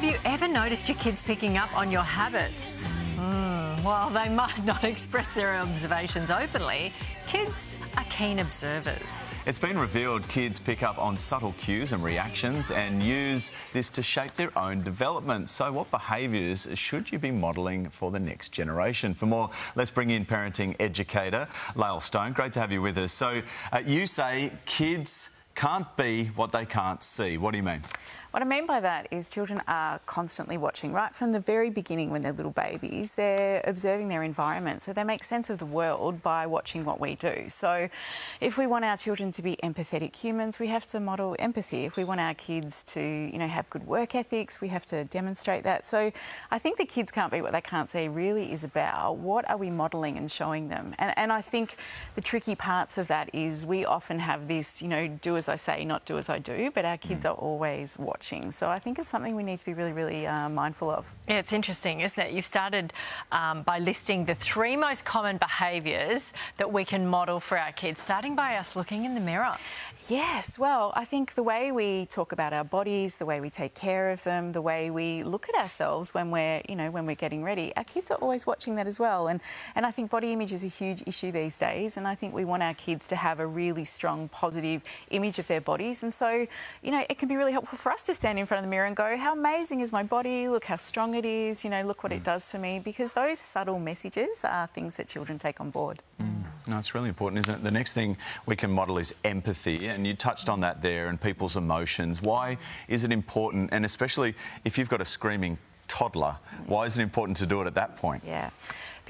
Have you ever noticed your kids picking up on your habits? Mm, while they might not express their observations openly, kids are keen observers. It's been revealed kids pick up on subtle cues and reactions and use this to shape their own development. So, what behaviours should you be modelling for the next generation? For more, let's bring in parenting educator Lael Stone. Great to have you with us. So, uh, you say kids can't be what they can't see. What do you mean? What I mean by that is children are constantly watching, right from the very beginning when they're little babies, they're observing their environment. So they make sense of the world by watching what we do. So if we want our children to be empathetic humans, we have to model empathy. If we want our kids to, you know, have good work ethics, we have to demonstrate that. So I think the kids can't be what they can't see really is about what are we modelling and showing them. And, and I think the tricky parts of that is we often have this, you know, do as I say, not do as I do, but our kids mm. are always watching watching. So I think it's something we need to be really, really uh, mindful of. Yeah, it's interesting, isn't it? You've started um, by listing the three most common behaviours that we can model for our kids, starting by us looking in the mirror. Yes, well, I think the way we talk about our bodies, the way we take care of them, the way we look at ourselves when we're, you know, when we're getting ready, our kids are always watching that as well. And and I think body image is a huge issue these days. And I think we want our kids to have a really strong, positive image of their bodies. And so, you know, it can be really helpful for us to stand in front of the mirror and go, how amazing is my body? Look how strong it is. You know, look what it does for me. Because those subtle messages are things that children take on board. Mm. No, it's really important, isn't it? The next thing we can model is empathy, and you touched on that there, and people's emotions. Why is it important, and especially if you've got a screaming toddler, why is it important to do it at that point? Yeah.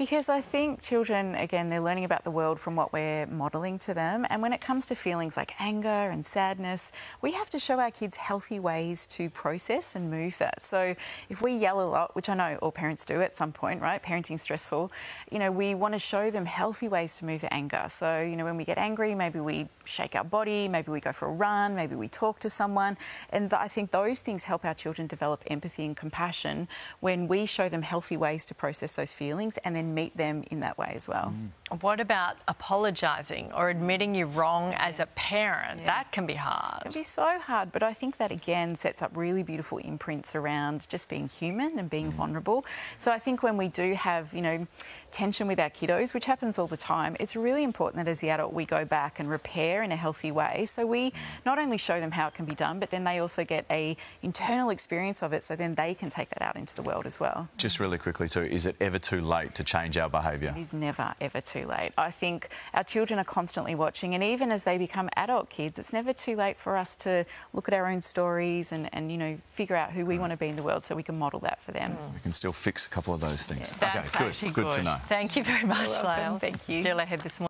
Because I think children, again, they're learning about the world from what we're modelling to them. And when it comes to feelings like anger and sadness, we have to show our kids healthy ways to process and move that. So if we yell a lot, which I know all parents do at some point, right? Parenting's stressful. You know, we want to show them healthy ways to move anger. So, you know, when we get angry, maybe we shake our body, maybe we go for a run, maybe we talk to someone. And I think those things help our children develop empathy and compassion when we show them healthy ways to process those feelings and then meet them in that way as well. Mm. What about apologising or admitting you're wrong as a parent? Yes. That can be hard. It can be so hard, but I think that again sets up really beautiful imprints around just being human and being mm. vulnerable. So I think when we do have, you know, tension with our kiddos, which happens all the time, it's really important that as the adult we go back and repair in a healthy way. So we mm. not only show them how it can be done, but then they also get a internal experience of it so then they can take that out into the world as well. Just really quickly too, is it ever too late to change our behaviour? It is never, ever too late. I think our children are constantly watching, and even as they become adult kids, it's never too late for us to look at our own stories and, and you know, figure out who we want to be in the world so we can model that for them. We can still fix a couple of those things. Yeah, okay, good. good. good. to know. Thank you very much, Lael. Thank you. Still ahead this morning.